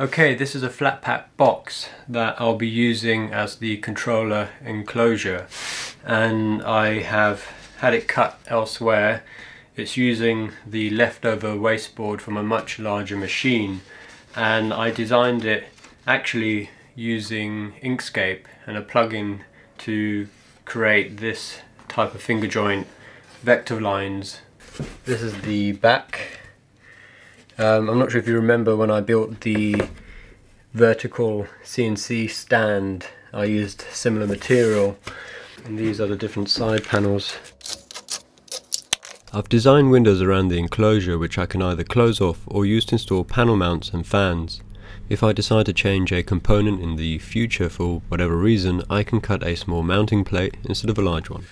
Okay, this is a flat pack box that I'll be using as the controller enclosure and I have had it cut elsewhere. It's using the leftover wasteboard from a much larger machine and I designed it actually using Inkscape and a plugin to create this type of finger joint vector lines. This is the back um, I'm not sure if you remember when I built the vertical CNC stand I used similar material and these are the different side panels. I've designed windows around the enclosure which I can either close off or use to install panel mounts and fans. If I decide to change a component in the future for whatever reason, I can cut a small mounting plate instead of a large one.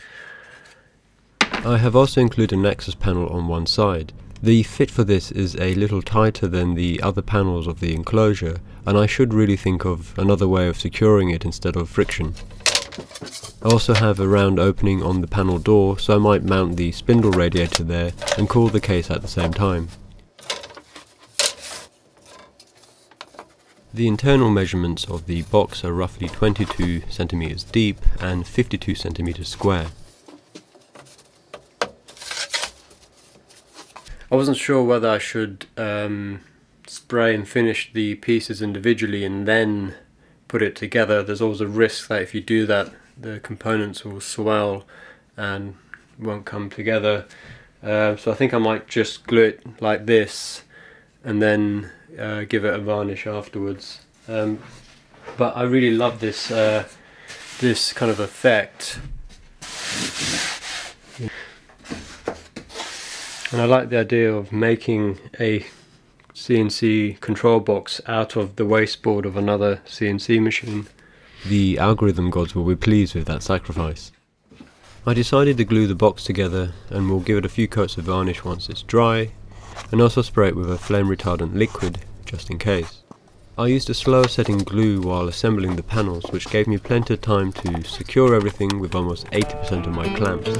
I have also included an access panel on one side. The fit for this is a little tighter than the other panels of the enclosure and I should really think of another way of securing it instead of friction. I also have a round opening on the panel door so I might mount the spindle radiator there and cool the case at the same time. The internal measurements of the box are roughly 22 centimeters deep and 52 centimeters square. I wasn't sure whether I should um, spray and finish the pieces individually and then put it together. There's always a risk that if you do that the components will swell and won't come together. Uh, so I think I might just glue it like this and then uh, give it a varnish afterwards. Um, but I really love this uh, this kind of effect. And I like the idea of making a CNC control box out of the wasteboard of another CNC machine. The algorithm gods will be pleased with that sacrifice. I decided to glue the box together and will give it a few coats of varnish once it's dry and also spray it with a flame retardant liquid just in case. I used a slow setting glue while assembling the panels which gave me plenty of time to secure everything with almost 80% of my clamps.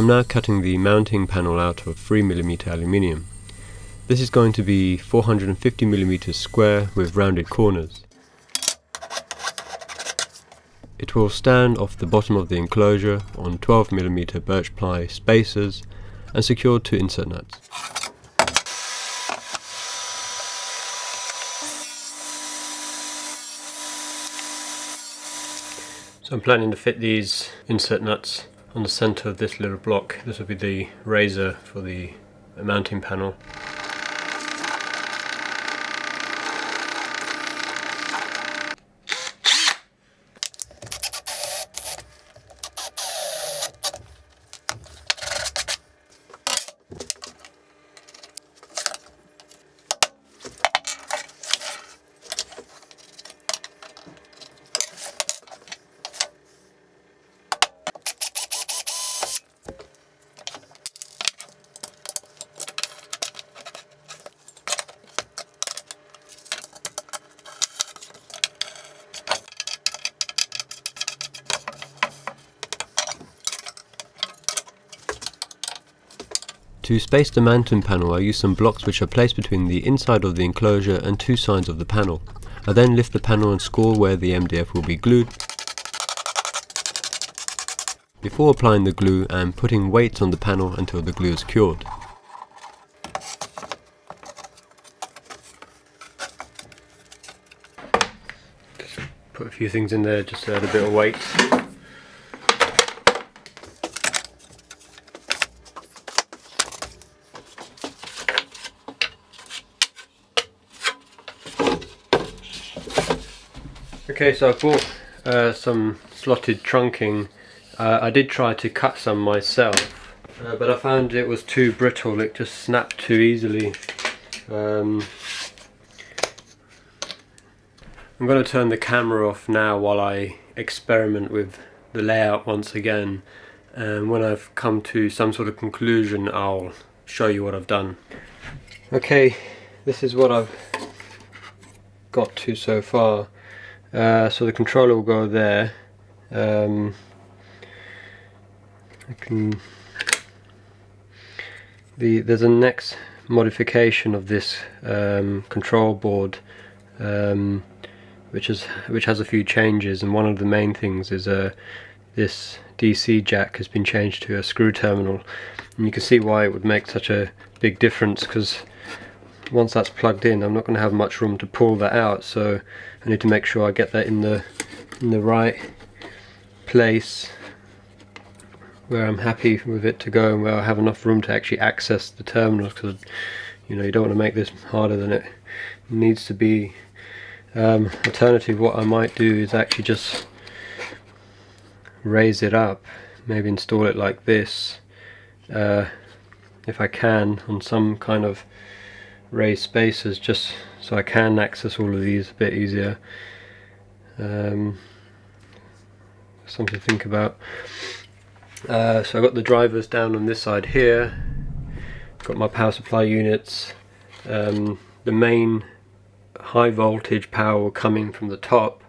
I'm now cutting the mounting panel out of 3mm aluminium. This is going to be 450mm square with rounded corners. It will stand off the bottom of the enclosure on 12mm birch ply spacers and secured to insert nuts. So I'm planning to fit these insert nuts on the center of this little block. This will be the razor for the mounting panel. To space the mounting panel I use some blocks which are placed between the inside of the enclosure and two sides of the panel. I then lift the panel and score where the MDF will be glued. Before applying the glue I am putting weights on the panel until the glue is cured. Just put a few things in there just to add a bit of weight. Okay, so I bought uh, some slotted trunking. Uh, I did try to cut some myself, uh, but I found it was too brittle, it just snapped too easily. Um, I'm going to turn the camera off now while I experiment with the layout once again and when I've come to some sort of conclusion I'll show you what I've done. Okay, this is what I've got to so far. Uh, so the controller will go there. Um, I can the there's a next modification of this um, control board um, which is which has a few changes and one of the main things is uh, this DC jack has been changed to a screw terminal and you can see why it would make such a big difference because once that's plugged in I'm not going to have much room to pull that out so I need to make sure I get that in the in the right place where I'm happy with it to go and where I have enough room to actually access the terminals because you know you don't want to make this harder than it needs to be. Um, alternative what I might do is actually just raise it up maybe install it like this uh, if I can on some kind of raised spaces just so I can access all of these a bit easier. Um, something to think about. Uh, so I've got the drivers down on this side here. Got my power supply units. Um, the main high voltage power coming from the top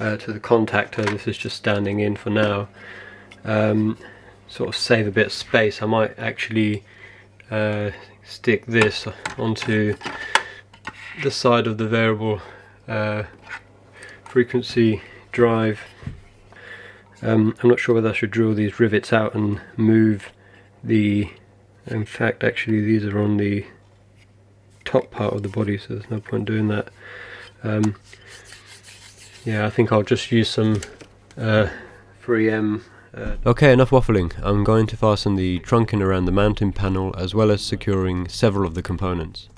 uh, to the contactor. This is just standing in for now. Um, sort of save a bit of space. I might actually uh, stick this onto the side of the variable uh, frequency drive. Um, I'm not sure whether I should drill these rivets out and move the in fact actually these are on the top part of the body so there's no point doing that. Um, yeah I think I'll just use some uh, 3M uh, Uh, okay enough waffling. I'm going to fasten the trunking around the mounting panel as well as securing several of the components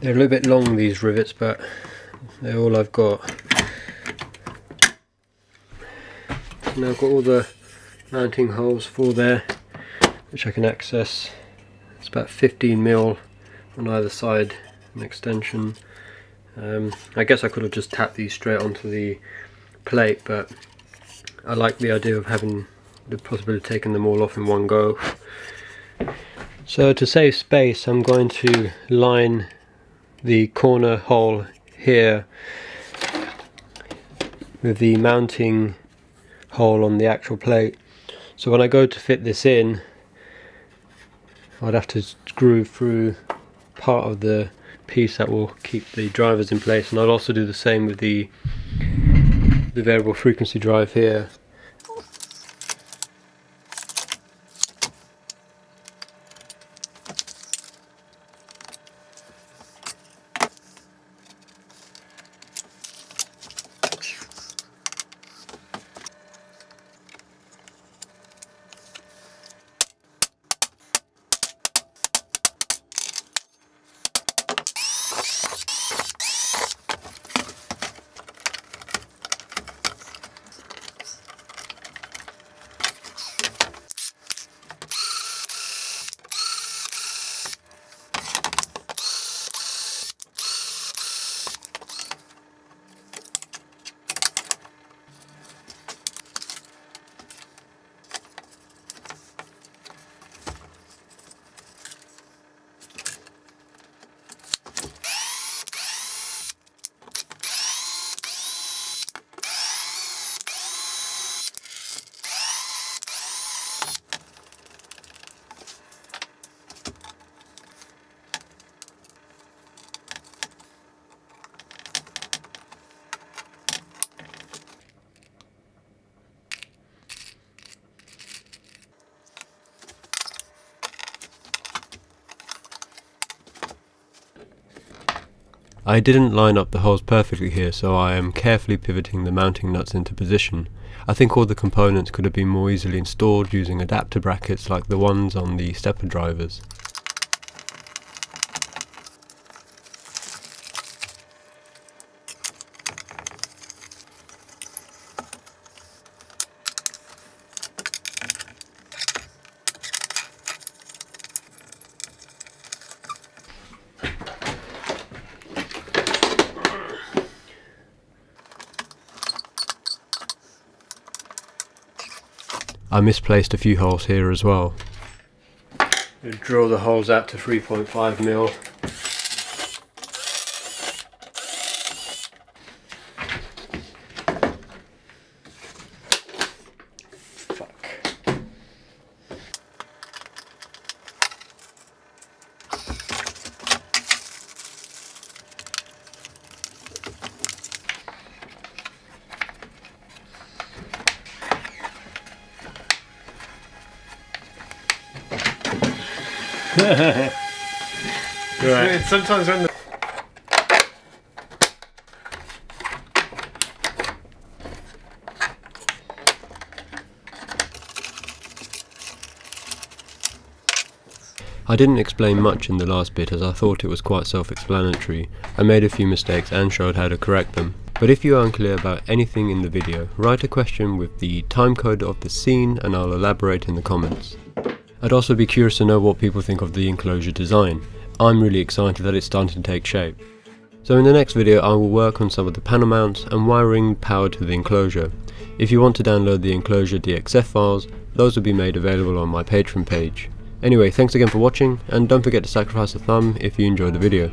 They're a little bit long these rivets but they're all I've got. Now I've got all the mounting holes for there which I can access. It's about 15 mil on either side an extension. Um, I guess I could have just tapped these straight onto the plate but I like the idea of having the possibility of taking them all off in one go. So to save space I'm going to line the corner hole here with the mounting hole on the actual plate. So when I go to fit this in I'd have to screw through part of the piece that will keep the drivers in place. And I'll also do the same with the the variable frequency drive here I didn't line up the holes perfectly here so I am carefully pivoting the mounting nuts into position. I think all the components could have been more easily installed using adapter brackets like the ones on the stepper drivers. I misplaced a few holes here as well. Drill the holes out to 3.5 mil right. Sometimes when the I didn't explain much in the last bit as I thought it was quite self-explanatory. I made a few mistakes and showed how to correct them. But if you are unclear about anything in the video, write a question with the timecode of the scene and I'll elaborate in the comments. I'd also be curious to know what people think of the enclosure design. I'm really excited that it's starting to take shape. So in the next video I will work on some of the panel mounts and wiring power to the enclosure. If you want to download the enclosure DXF files, those will be made available on my Patreon page. Anyway, thanks again for watching, and don't forget to sacrifice a thumb if you enjoyed the video.